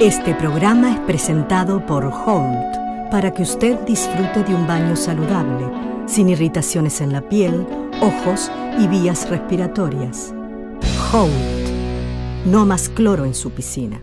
Este programa es presentado por Holt para que usted disfrute de un baño saludable, sin irritaciones en la piel, ojos y vías respiratorias. Holt. No más cloro en su piscina.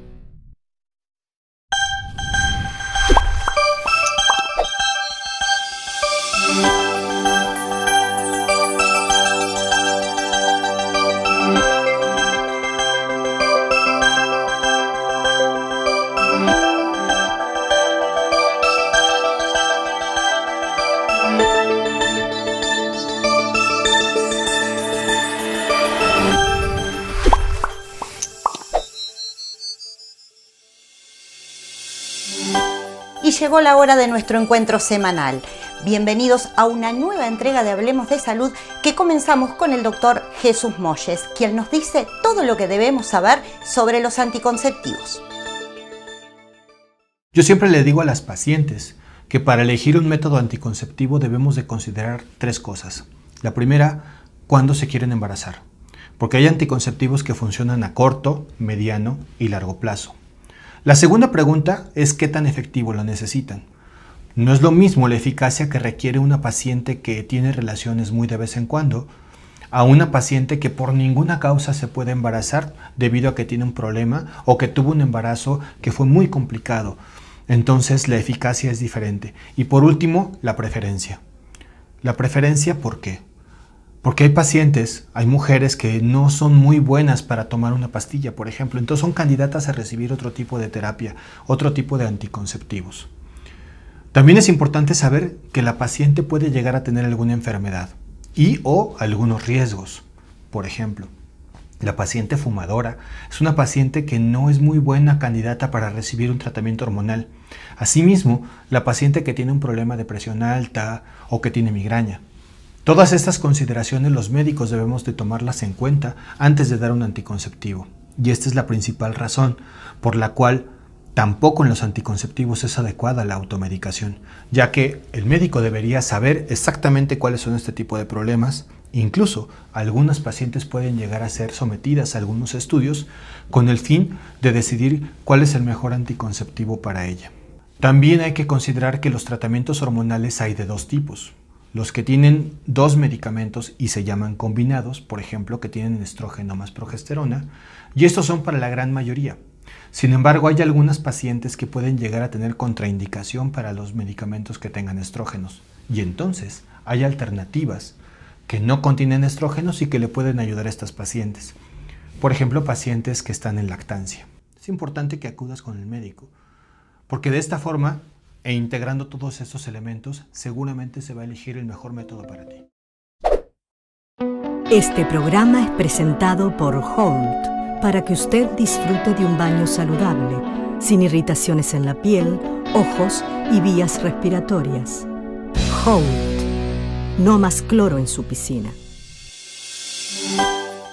Llegó la hora de nuestro encuentro semanal. Bienvenidos a una nueva entrega de Hablemos de Salud que comenzamos con el doctor Jesús Molles, quien nos dice todo lo que debemos saber sobre los anticonceptivos. Yo siempre le digo a las pacientes que para elegir un método anticonceptivo debemos de considerar tres cosas. La primera, cuándo se quieren embarazar, porque hay anticonceptivos que funcionan a corto, mediano y largo plazo. La segunda pregunta es qué tan efectivo lo necesitan. No es lo mismo la eficacia que requiere una paciente que tiene relaciones muy de vez en cuando a una paciente que por ninguna causa se puede embarazar debido a que tiene un problema o que tuvo un embarazo que fue muy complicado. Entonces la eficacia es diferente. Y por último, la preferencia. La preferencia, ¿por qué? Porque hay pacientes, hay mujeres que no son muy buenas para tomar una pastilla, por ejemplo, entonces son candidatas a recibir otro tipo de terapia, otro tipo de anticonceptivos. También es importante saber que la paciente puede llegar a tener alguna enfermedad y o algunos riesgos. Por ejemplo, la paciente fumadora es una paciente que no es muy buena candidata para recibir un tratamiento hormonal. Asimismo, la paciente que tiene un problema de presión alta o que tiene migraña. Todas estas consideraciones los médicos debemos de tomarlas en cuenta antes de dar un anticonceptivo. Y esta es la principal razón por la cual tampoco en los anticonceptivos es adecuada la automedicación, ya que el médico debería saber exactamente cuáles son este tipo de problemas. Incluso algunas pacientes pueden llegar a ser sometidas a algunos estudios con el fin de decidir cuál es el mejor anticonceptivo para ella. También hay que considerar que los tratamientos hormonales hay de dos tipos los que tienen dos medicamentos y se llaman combinados, por ejemplo, que tienen estrógeno más progesterona, y estos son para la gran mayoría. Sin embargo, hay algunas pacientes que pueden llegar a tener contraindicación para los medicamentos que tengan estrógenos, y entonces hay alternativas que no contienen estrógenos y que le pueden ayudar a estas pacientes. Por ejemplo, pacientes que están en lactancia. Es importante que acudas con el médico, porque de esta forma e integrando todos estos elementos, seguramente se va a elegir el mejor método para ti. Este programa es presentado por Holt para que usted disfrute de un baño saludable, sin irritaciones en la piel, ojos y vías respiratorias. Holt. No más cloro en su piscina.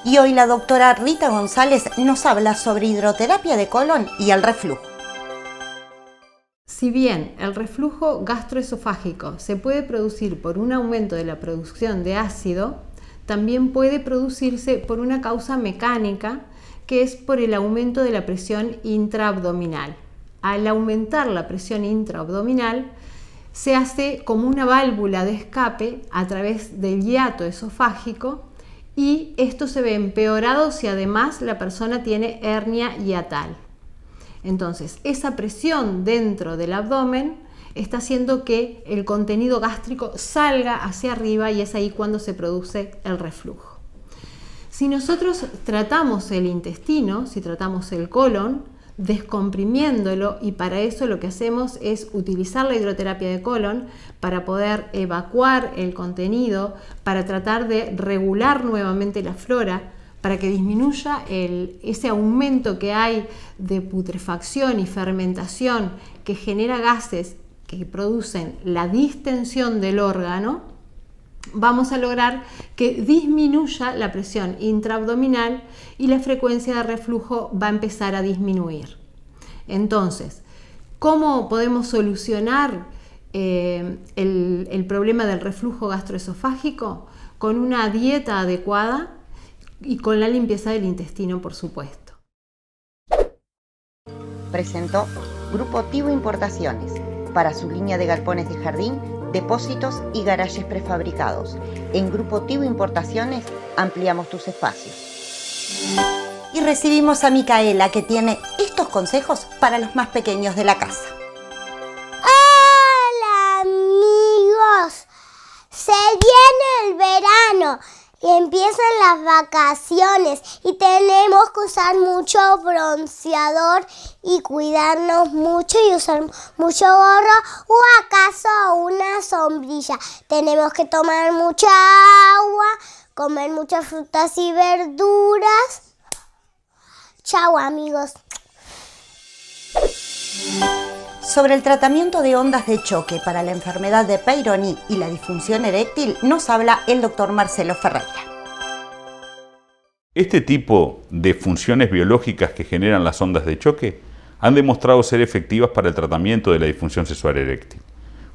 Y hoy la doctora Rita González nos habla sobre hidroterapia de colon y el reflujo. Si bien el reflujo gastroesofágico se puede producir por un aumento de la producción de ácido, también puede producirse por una causa mecánica que es por el aumento de la presión intraabdominal. Al aumentar la presión intraabdominal, se hace como una válvula de escape a través del hiato esofágico y esto se ve empeorado si además la persona tiene hernia hiatal. Entonces, esa presión dentro del abdomen está haciendo que el contenido gástrico salga hacia arriba y es ahí cuando se produce el reflujo. Si nosotros tratamos el intestino, si tratamos el colon, descomprimiéndolo y para eso lo que hacemos es utilizar la hidroterapia de colon para poder evacuar el contenido, para tratar de regular nuevamente la flora, para que disminuya ese aumento que hay de putrefacción y fermentación que genera gases que producen la distensión del órgano, vamos a lograr que disminuya la presión intraabdominal y la frecuencia de reflujo va a empezar a disminuir. Entonces, ¿cómo podemos solucionar eh, el problema del reflujo gastroesofágico? Con una dieta adecuada, y con la limpieza del intestino, por supuesto. presentó Grupo Tivo Importaciones para su línea de galpones de jardín, depósitos y garajes prefabricados. En Grupo Tivo Importaciones ampliamos tus espacios. Y recibimos a Micaela que tiene estos consejos para los más pequeños de la casa. Empiezan las vacaciones y tenemos que usar mucho bronceador y cuidarnos mucho y usar mucho gorro o acaso una sombrilla. Tenemos que tomar mucha agua, comer muchas frutas y verduras. Chao amigos. Sobre el tratamiento de ondas de choque para la enfermedad de Peyronie y la disfunción eréctil nos habla el doctor Marcelo Ferreira. Este tipo de funciones biológicas que generan las ondas de choque han demostrado ser efectivas para el tratamiento de la disfunción sexual eréctil.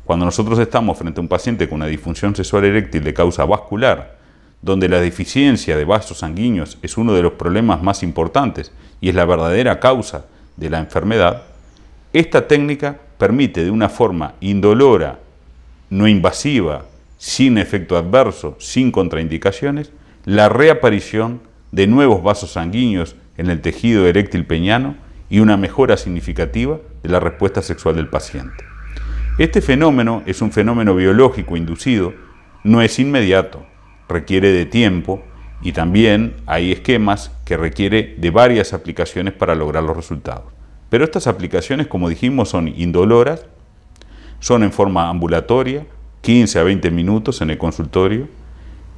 Cuando nosotros estamos frente a un paciente con una disfunción sexual eréctil de causa vascular, donde la deficiencia de vasos sanguíneos es uno de los problemas más importantes y es la verdadera causa de la enfermedad, esta técnica permite de una forma indolora, no invasiva, sin efecto adverso, sin contraindicaciones, la reaparición de nuevos vasos sanguíneos en el tejido eréctil peñano y una mejora significativa de la respuesta sexual del paciente. Este fenómeno es un fenómeno biológico inducido, no es inmediato, requiere de tiempo y también hay esquemas que requiere de varias aplicaciones para lograr los resultados. Pero estas aplicaciones, como dijimos, son indoloras, son en forma ambulatoria, 15 a 20 minutos en el consultorio,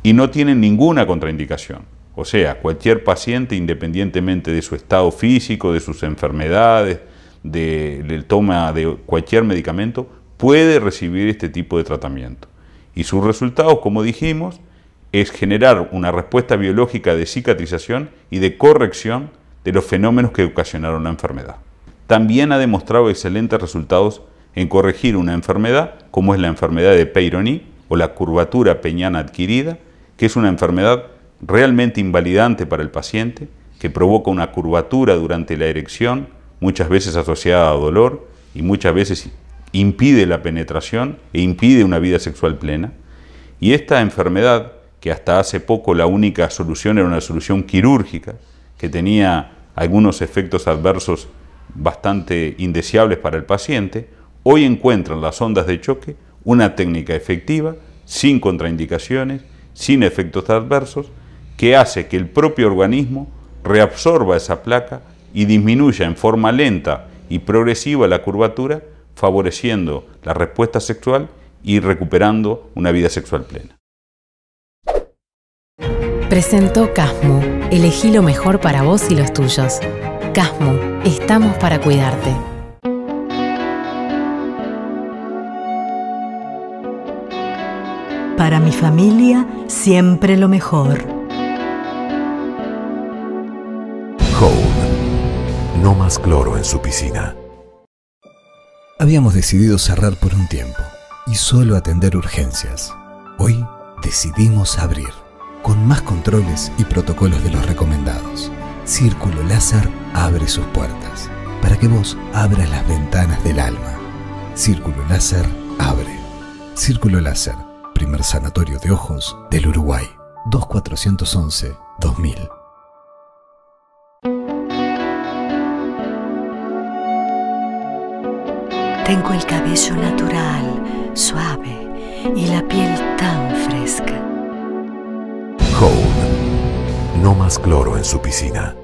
y no tienen ninguna contraindicación. O sea, cualquier paciente, independientemente de su estado físico, de sus enfermedades, del toma de cualquier medicamento, puede recibir este tipo de tratamiento. Y sus resultados, como dijimos, es generar una respuesta biológica de cicatrización y de corrección de los fenómenos que ocasionaron la enfermedad también ha demostrado excelentes resultados en corregir una enfermedad como es la enfermedad de Peyronie o la curvatura peñana adquirida, que es una enfermedad realmente invalidante para el paciente, que provoca una curvatura durante la erección, muchas veces asociada a dolor y muchas veces impide la penetración e impide una vida sexual plena. Y esta enfermedad, que hasta hace poco la única solución era una solución quirúrgica, que tenía algunos efectos adversos bastante indeseables para el paciente, hoy encuentran las ondas de choque una técnica efectiva, sin contraindicaciones, sin efectos adversos, que hace que el propio organismo reabsorba esa placa y disminuya en forma lenta y progresiva la curvatura, favoreciendo la respuesta sexual y recuperando una vida sexual plena. Presentó Casmo. Elegí lo mejor para vos y los tuyos. Casmo, estamos para cuidarte. Para mi familia, siempre lo mejor. Hold. No más cloro en su piscina. Habíamos decidido cerrar por un tiempo y solo atender urgencias. Hoy decidimos abrir, con más controles y protocolos de los recomendados. Círculo Láser abre sus puertas para que vos abras las ventanas del alma. Círculo Láser abre. Círculo Láser, primer sanatorio de ojos del Uruguay. 2411-2000. Tengo el cabello natural, suave y la piel tan fresca. No más cloro en su piscina.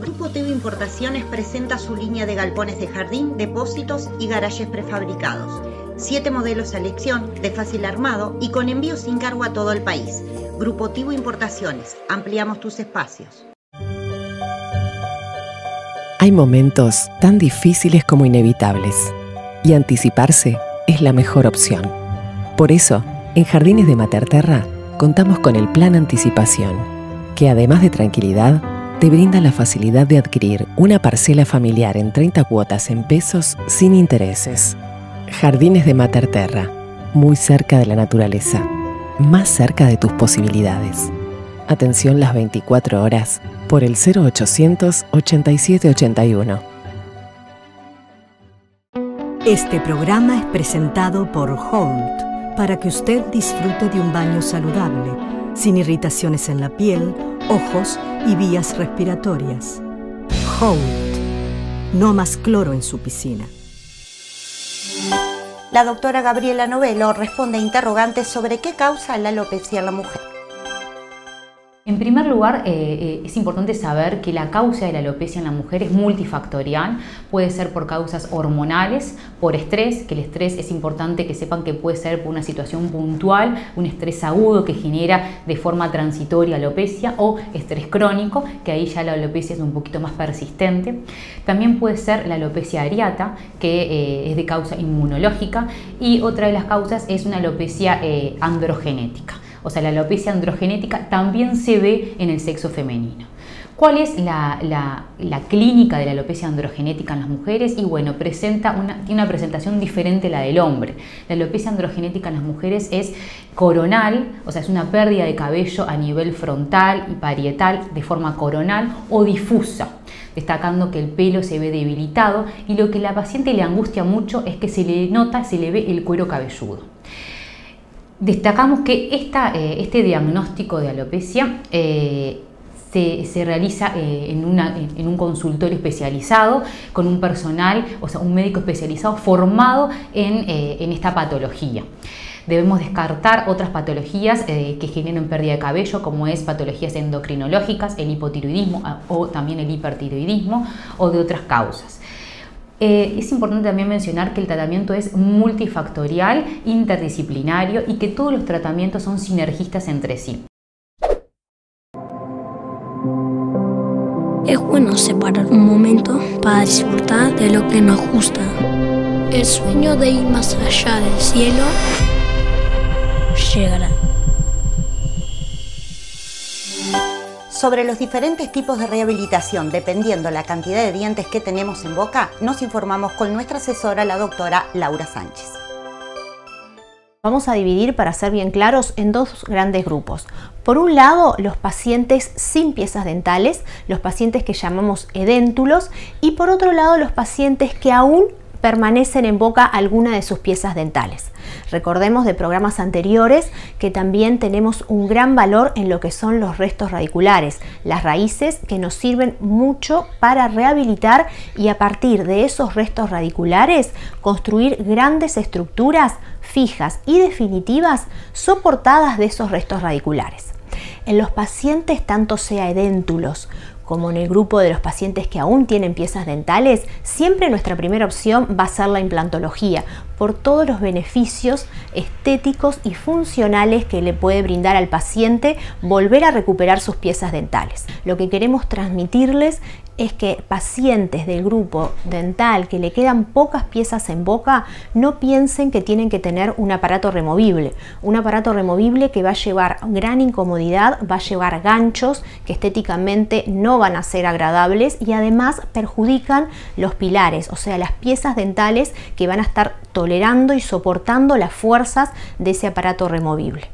Grupo TV Importaciones presenta su línea de galpones de jardín, depósitos y garajes prefabricados. Siete modelos a elección, de fácil armado y con envío sin cargo a todo el país. Grupo Tivo Importaciones. Ampliamos tus espacios. Hay momentos tan difíciles como inevitables y anticiparse es la mejor opción. Por eso, en Jardines de Materterra contamos con el Plan Anticipación, que además de tranquilidad, te brinda la facilidad de adquirir una parcela familiar en 30 cuotas en pesos sin intereses. Jardines de Materterra, muy cerca de la naturaleza, más cerca de tus posibilidades. Atención las 24 horas por el 0800 8781. Este programa es presentado por Holt para que usted disfrute de un baño saludable, sin irritaciones en la piel, ojos y vías respiratorias. Holt. No más cloro en su piscina. La doctora Gabriela Novelo responde a interrogantes sobre qué causa la alopecia en la mujer. En primer lugar, eh, eh, es importante saber que la causa de la alopecia en la mujer es multifactorial. Puede ser por causas hormonales, por estrés, que el estrés es importante que sepan que puede ser por una situación puntual, un estrés agudo que genera de forma transitoria alopecia o estrés crónico, que ahí ya la alopecia es un poquito más persistente. También puede ser la alopecia areata, que eh, es de causa inmunológica, y otra de las causas es una alopecia androgenética o sea, la alopecia androgenética también se ve en el sexo femenino. ¿Cuál es la, clínica de la alopecia androgenética en las mujeres? Y bueno, presenta una, tiene una presentación diferente a la del hombre. La alopecia androgenética en las mujeres es coronal, o sea, es una pérdida de cabello a nivel frontal y parietal de forma coronal o difusa destacando que el pelo se ve debilitado y lo que la paciente le angustia mucho es que se le nota, se le ve el cuero cabelludo. Destacamos que eh, este diagnóstico de alopecia eh, se, realiza eh, en, un consultorio especializado con un personal, o sea, un médico especializado formado en, esta patología. Debemos descartar otras patologías que generen pérdida de cabello, como es patologías endocrinológicas, el hipotiroidismo ah, o también el hipertiroidismo o de otras causas. Eh, es importante también mencionar que el tratamiento es multifactorial, interdisciplinario y que todos los tratamientos son sinergistas entre sí. Es bueno separar un momento para disfrutar de lo que nos gusta. El sueño de ir más allá del cielo llegará. Sobre los diferentes tipos de rehabilitación, dependiendo la cantidad de dientes que tenemos en boca, nos informamos con nuestra asesora, la doctora Laura Sánchez. Vamos a dividir, para ser bien claros, en dos grandes grupos. Por un lado, los pacientes sin piezas dentales, los pacientes que llamamos edéntulos, y por otro lado, los pacientes que aún permanecen en boca alguna de sus piezas dentales. Recordemos de programas anteriores que también tenemos un gran valor en lo que son los restos radiculares, las raíces que nos sirven mucho para rehabilitar y a partir de esos restos radiculares construir grandes estructuras fijas y definitivas soportadas de esos restos radiculares. En los pacientes, tanto sea edéntulos como en el grupo de los pacientes que aún tienen piezas dentales, siempre nuestra primera opción va a ser la implantología, por todos los beneficios estéticos y funcionales que le puede brindar al paciente volver a recuperar sus piezas dentales. Lo que queremos transmitirles es que pacientes del grupo dental que le quedan pocas piezas en boca no piensen que tienen que tener un aparato removible. Un aparato removible que va a llevar gran incomodidad, va a llevar ganchos que estéticamente no van a ser agradables y además perjudican los pilares, o sea, las piezas dentales que van a estar tolerando y soportando las fuerzas de ese aparato removible.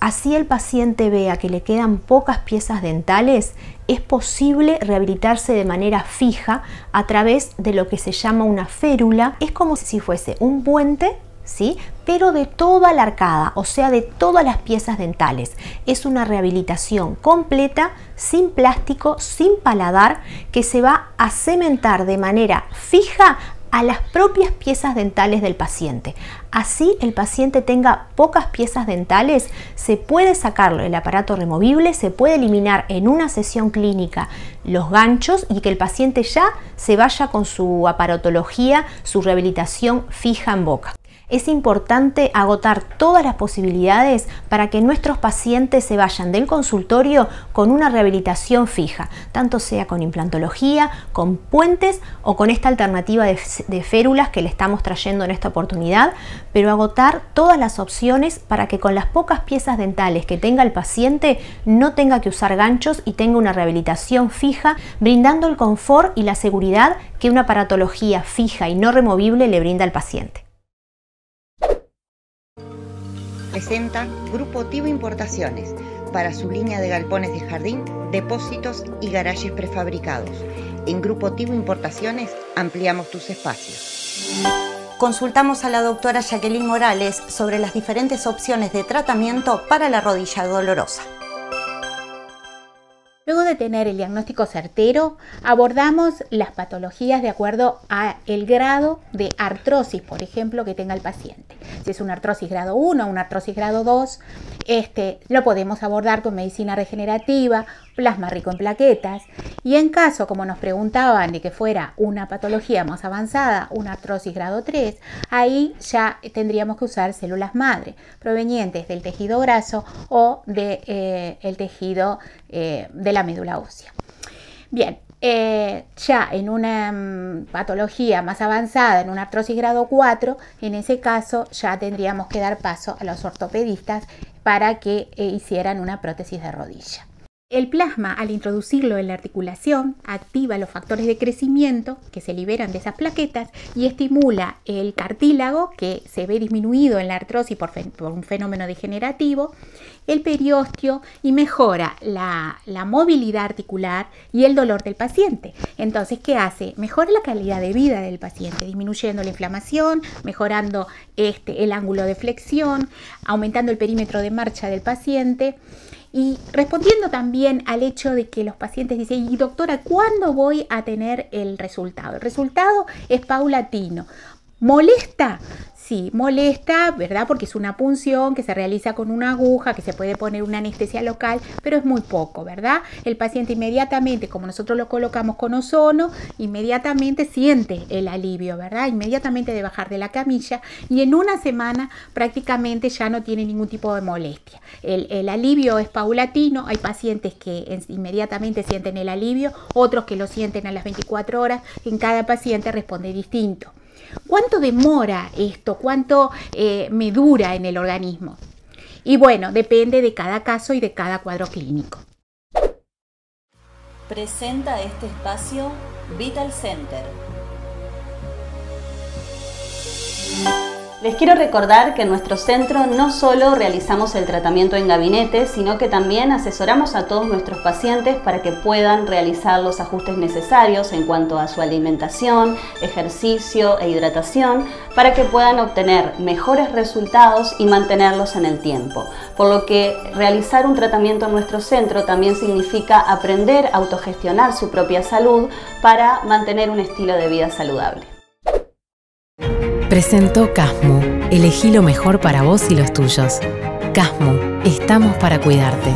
Así el paciente vea que le quedan pocas piezas dentales, es posible rehabilitarse de manera fija a través de lo que se llama una férula. Es como si fuese un puente ¿Sí? pero de toda la arcada, o sea, de todas las piezas dentales. Es una rehabilitación completa, sin plástico, sin paladar, que se va a cementar de manera fija a las propias piezas dentales del paciente. Así el paciente tenga pocas piezas dentales, se puede sacarlo el aparato removible, se puede eliminar en una sesión clínica los ganchos y que el paciente ya se vaya con su aparatología, su rehabilitación fija en boca es importante agotar todas las posibilidades para que nuestros pacientes se vayan del consultorio con una rehabilitación fija, tanto sea con implantología, con puentes o con esta alternativa de, férulas que le estamos trayendo en esta oportunidad, pero agotar todas las opciones para que con las pocas piezas dentales que tenga el paciente no tenga que usar ganchos y tenga una rehabilitación fija, brindando el confort y la seguridad que una aparatología fija y no removible le brinda al paciente. Presenta Grupo Tivo Importaciones para su línea de galpones de jardín, depósitos y garajes prefabricados. En Grupo Tivo Importaciones ampliamos tus espacios. Consultamos a la doctora Jacqueline Morales sobre las diferentes opciones de tratamiento para la rodilla dolorosa. Luego de tener el diagnóstico certero, abordamos las patologías de acuerdo a el grado de artrosis, por ejemplo, que tenga el paciente. Si es una artrosis grado 1 o una artrosis grado 2, este, lo podemos abordar con medicina regenerativa, plasma rico en plaquetas. Y en caso, como nos preguntaban, de que fuera una patología más avanzada, una artrosis grado 3, ahí ya tendríamos que usar células madre provenientes del tejido graso o del de, eh, tejido eh, de la médula ósea. Bien, eh, ya en una mm, patología más avanzada, en una artrosis grado 4, en ese caso ya tendríamos que dar paso a los ortopedistas para que eh, hicieran una prótesis de rodilla. El plasma, al introducirlo en la articulación, activa los factores de crecimiento que se liberan de esas plaquetas y estimula el cartílago que se ve disminuido en la artrosis por, un fenómeno degenerativo, el periostio y mejora la, movilidad articular y el dolor del paciente. Entonces, ¿qué hace? Mejora la calidad de vida del paciente, disminuyendo la inflamación, mejorando este, el ángulo de flexión, aumentando el perímetro de marcha del paciente y respondiendo también al hecho de que los pacientes dicen, y doctora, ¿cuándo voy a tener el resultado? El resultado es paulatino. ¿Molesta? Sí, molesta, ¿verdad? Porque es una punción que se realiza con una aguja, que se puede poner una anestesia local, pero es muy poco, ¿verdad? El paciente inmediatamente, como nosotros lo colocamos con ozono, inmediatamente siente el alivio, ¿verdad? Inmediatamente de bajar de la camilla y en una semana prácticamente ya no tiene ningún tipo de molestia. El, el alivio es paulatino, hay pacientes que inmediatamente sienten el alivio, otros que lo sienten a las 24 horas, en cada paciente responde distinto. ¿Cuánto demora esto? ¿Cuánto eh, me dura en el organismo? Y bueno, depende de cada caso y de cada cuadro clínico. Presenta este espacio Vital Center. Les quiero recordar que en nuestro centro no solo realizamos el tratamiento en gabinete, sino que también asesoramos a todos nuestros pacientes para que puedan realizar los ajustes necesarios en cuanto a su alimentación, ejercicio e hidratación, para que puedan obtener mejores resultados y mantenerlos en el tiempo. Por lo que realizar un tratamiento en nuestro centro también significa aprender a autogestionar su propia salud para mantener un estilo de vida saludable. Presentó Casmu. Elegí lo mejor para vos y los tuyos. Casmu, estamos para cuidarte.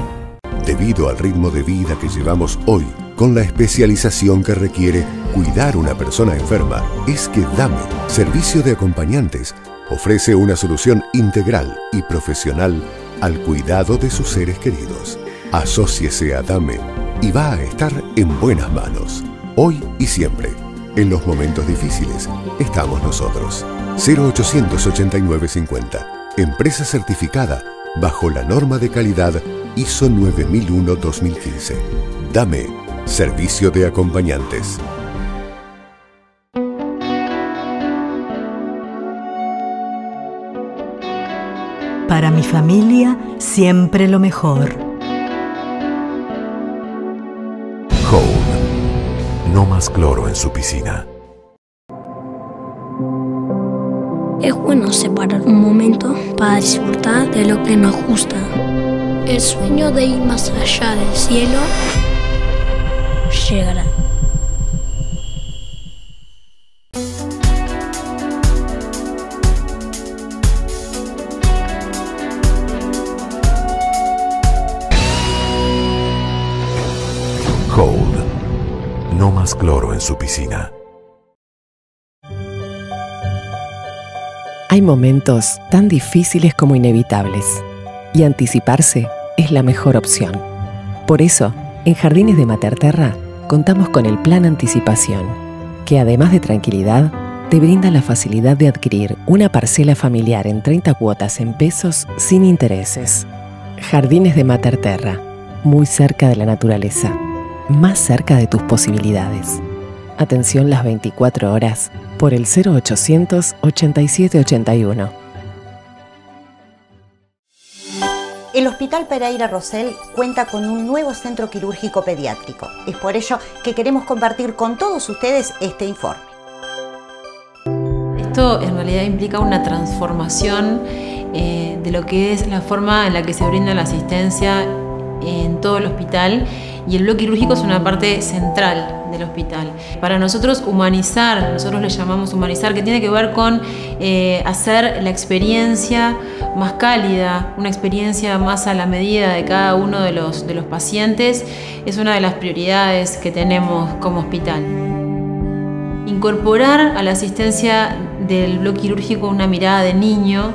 Debido al ritmo de vida que llevamos hoy, con la especialización que requiere cuidar una persona enferma, es que DAME, Servicio de Acompañantes, ofrece una solución integral y profesional al cuidado de sus seres queridos. Asociese a DAME y va a estar en buenas manos, hoy y siempre. En los momentos difíciles estamos nosotros. 088950. Empresa certificada bajo la norma de calidad ISO 9001-2015. Dame servicio de acompañantes. Para mi familia, siempre lo mejor. Home. No más cloro en su piscina. Es bueno separar un momento para disfrutar de lo que nos gusta. El sueño de ir más allá del cielo llegará. Cloro en su piscina. Hay momentos tan difíciles como inevitables y anticiparse es la mejor opción. Por eso, en Jardines de Materterra contamos con el Plan Anticipación, que además de tranquilidad, te brinda la facilidad de adquirir una parcela familiar en 30 cuotas en pesos sin intereses. Jardines de Materterra, muy cerca de la naturaleza, más cerca de tus posibilidades. Atención las 24 horas por el 0800 8781. El Hospital Pereira Rosell cuenta con un nuevo centro quirúrgico pediátrico. Es por ello que queremos compartir con todos ustedes este informe. esto en realidad implica una transformación eh, de lo que es la forma en la que se brinda la asistencia en todo el hospital y el bloque quirúrgico es una parte central del hospital. Para nosotros humanizar, nosotros le llamamos humanizar, que tiene que ver con eh, hacer la experiencia más cálida, una experiencia más a la medida de cada uno de los, de los pacientes, es una de las prioridades que tenemos como hospital. Incorporar a la asistencia del bloque quirúrgico una mirada de niño,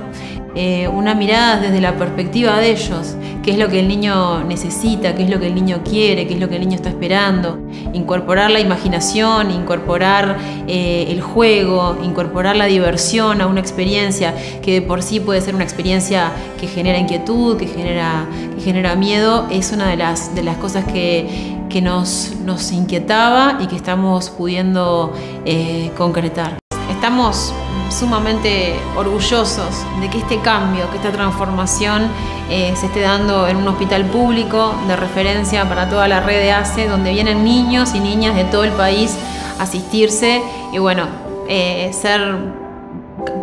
eh, una mirada desde la perspectiva de ellos, qué es lo que el niño necesita, qué es lo que el niño quiere, qué es lo que el niño está esperando. Incorporar la imaginación, incorporar eh, el juego, incorporar la diversión a una experiencia que de por sí puede ser una experiencia que genera inquietud, que genera, que genera miedo, es una de las, de las cosas que, nos, nos inquietaba y que estamos pudiendo eh, concretar. Estamos sumamente orgullosos de que este cambio, que esta transformación eh, se esté dando en un hospital público de referencia para toda la red de ACE, donde vienen niños y niñas de todo el país a asistirse y bueno, eh, ser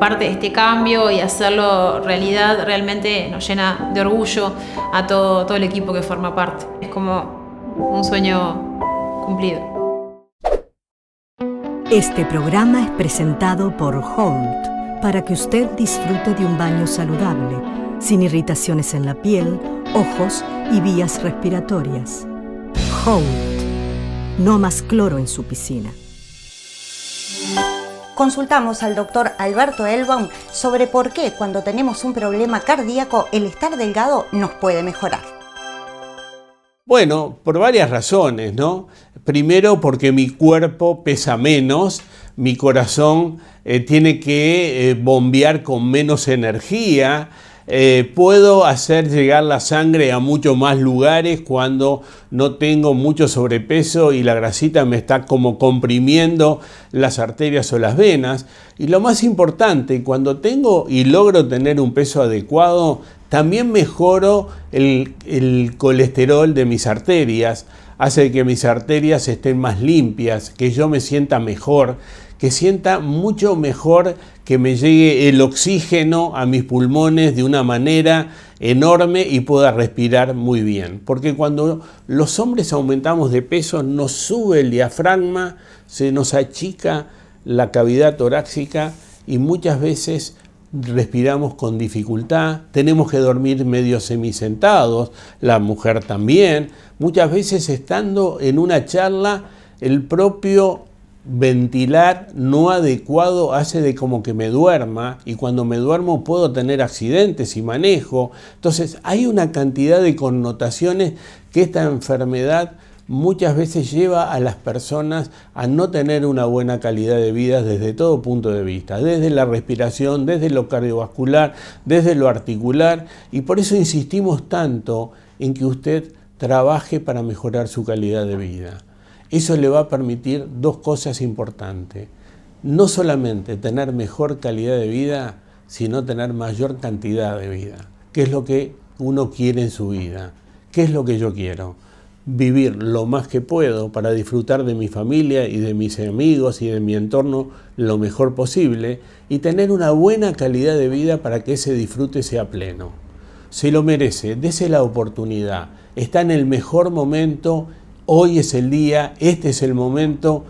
parte de este cambio y hacerlo realidad realmente nos llena de orgullo a todo, todo el equipo que forma parte. Es como un sueño cumplido. Este programa es presentado por Holt para que usted disfrute de un baño saludable, sin irritaciones en la piel, ojos y vías respiratorias. Holt. No más cloro en su piscina. Consultamos al doctor Alberto Elbaum sobre por qué cuando tenemos un problema cardíaco el estar delgado nos puede mejorar. Bueno, por varias razones, ¿no? Primero porque mi cuerpo pesa menos, mi corazón eh, tiene que eh, bombear con menos energía, eh, puedo hacer llegar la sangre a muchos más lugares cuando no tengo mucho sobrepeso y la grasita me está como comprimiendo las arterias o las venas. Y lo más importante, cuando tengo y logro tener un peso adecuado, también mejoro el, el colesterol de mis arterias, hace que mis arterias estén más limpias, que yo me sienta mejor, que sienta mucho mejor que me llegue el oxígeno a mis pulmones de una manera enorme y pueda respirar muy bien. Porque cuando los hombres aumentamos de peso nos sube el diafragma, se nos achica la cavidad torácica y muchas veces respiramos con dificultad, tenemos que dormir medio semisentados, la mujer también, muchas veces estando en una charla el propio ventilar no adecuado hace de como que me duerma y cuando me duermo puedo tener accidentes y manejo. Entonces hay una cantidad de connotaciones que esta enfermedad muchas veces lleva a las personas a no tener una buena calidad de vida desde todo punto de vista, desde la respiración, desde lo cardiovascular, desde lo articular y por eso insistimos tanto en que usted trabaje para mejorar su calidad de vida. Eso le va a permitir dos cosas importantes. No solamente tener mejor calidad de vida, sino tener mayor cantidad de vida. ¿Qué es lo que uno quiere en su vida? ¿Qué es lo que yo quiero? Vivir lo más que puedo para disfrutar de mi familia y de mis amigos y de mi entorno lo mejor posible y tener una buena calidad de vida para que ese disfrute sea pleno. Se lo merece, dese la oportunidad. Está en el mejor momento hoy es el día, este es el momento,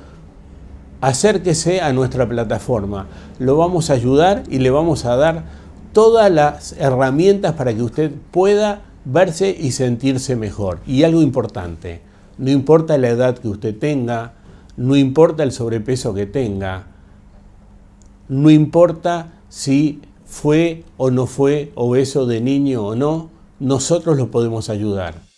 acérquese a nuestra plataforma. Lo vamos a ayudar y le vamos a dar todas las herramientas para que usted pueda verse y sentirse mejor. Y algo importante, no importa la edad que usted tenga, no importa el sobrepeso que tenga, no importa si fue o no fue obeso de niño o no, nosotros lo podemos ayudar.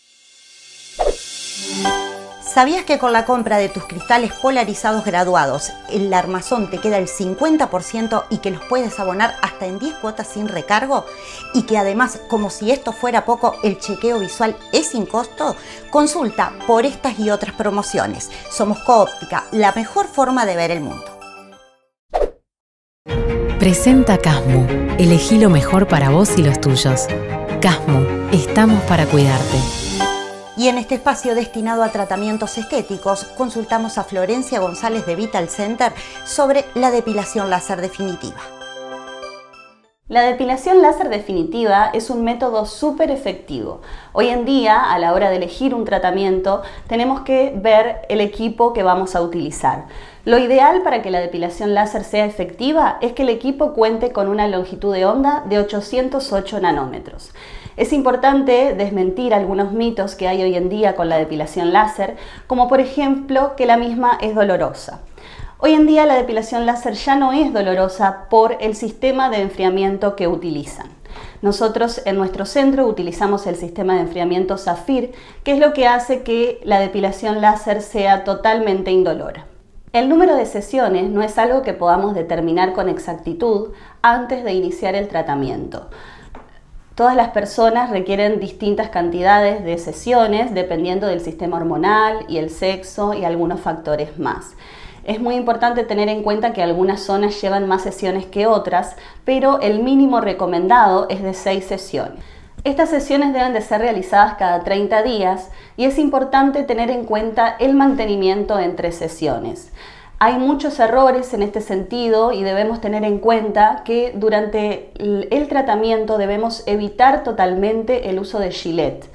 ¿Sabías que con la compra de tus cristales polarizados graduados, el armazón te queda el 50% y que los puedes abonar hasta en 10 cuotas sin recargo? Y que además, como si esto fuera poco, el chequeo visual es sin costo? Consulta por estas y otras promociones. Somos Coóptica, la mejor forma de ver el mundo. Presenta Casmu. Elegí lo mejor para vos y los tuyos. Casmu, estamos para cuidarte. Y en este espacio destinado a tratamientos estéticos, consultamos a Florencia González de Vital Center sobre la depilación láser definitiva. La depilación láser definitiva es un método súper efectivo. Hoy en día, a la hora de elegir un tratamiento, tenemos que ver el equipo que vamos a utilizar. Lo ideal para que la depilación láser sea efectiva es que el equipo cuente con una longitud de onda de 808 nanómetros. Es importante desmentir algunos mitos que hay hoy en día con la depilación láser, como por ejemplo que la misma es dolorosa. Hoy en día la depilación láser ya no es dolorosa por el sistema de enfriamiento que utilizan. Nosotros en nuestro centro utilizamos el sistema de enfriamiento Zafir, que es lo que hace que la depilación láser sea totalmente indolora. El número de sesiones no es algo que podamos determinar con exactitud antes de iniciar el tratamiento. Todas las personas requieren distintas cantidades de sesiones dependiendo del sistema hormonal y el sexo y algunos factores más. Es muy importante tener en cuenta que algunas zonas llevan más sesiones que otras, pero el mínimo recomendado es de 6 sesiones. Estas sesiones deben de ser realizadas cada 30 días y es importante tener en cuenta el mantenimiento entre sesiones. Hay muchos errores en este sentido y debemos tener en cuenta que durante el tratamiento debemos evitar totalmente el uso de Gillette.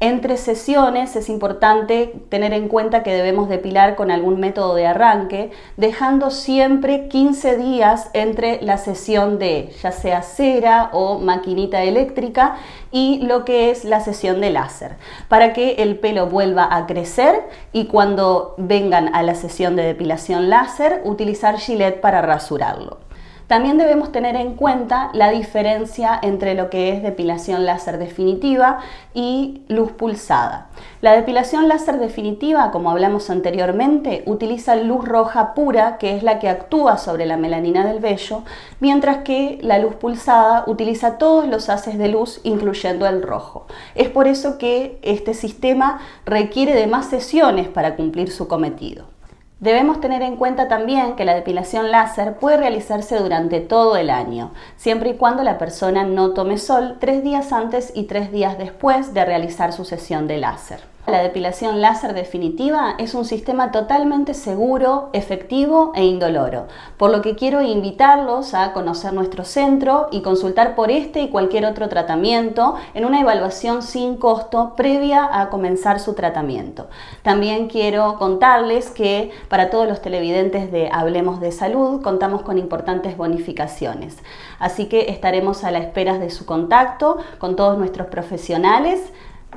Entre sesiones es importante tener en cuenta que debemos depilar con algún método de arranque, dejando siempre 15 días entre la sesión de ya sea cera o maquinita eléctrica y lo que es la sesión de láser, para que el pelo vuelva a crecer y cuando vengan a la sesión de depilación láser utilizar Gillette para rasurarlo. También debemos tener en cuenta la diferencia entre lo que es depilación láser definitiva y luz pulsada. La depilación láser definitiva, como hablamos anteriormente, utiliza luz roja pura, que es la que actúa sobre la melanina del vello, mientras que la luz pulsada utiliza todos los haces de luz, incluyendo el rojo. Es por eso que este sistema requiere de más sesiones para cumplir su cometido. Debemos tener en cuenta también que la depilación láser puede realizarse durante todo el año, siempre y cuando la persona no tome sol tres días antes y tres días después de realizar su sesión de láser. La depilación láser definitiva es un sistema totalmente seguro, efectivo e indoloro, por lo que quiero invitarlos a conocer nuestro centro y consultar por este y cualquier otro tratamiento en una evaluación sin costo previa a comenzar su tratamiento. También quiero contarles que para todos los televidentes de Hablemos de Salud contamos con importantes bonificaciones, así que estaremos a la espera de su contacto con todos nuestros profesionales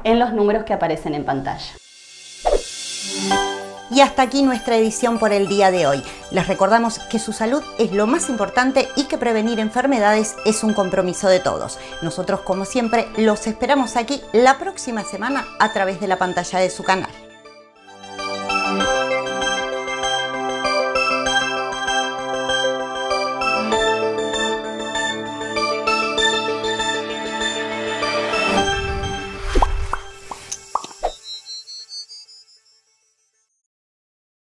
en los números que aparecen en pantalla. Y hasta aquí nuestra edición por el día de hoy. Les recordamos que su salud es lo más importante y que prevenir enfermedades es un compromiso de todos. Nosotros, como siempre, los esperamos aquí la próxima semana a través de la pantalla de su canal.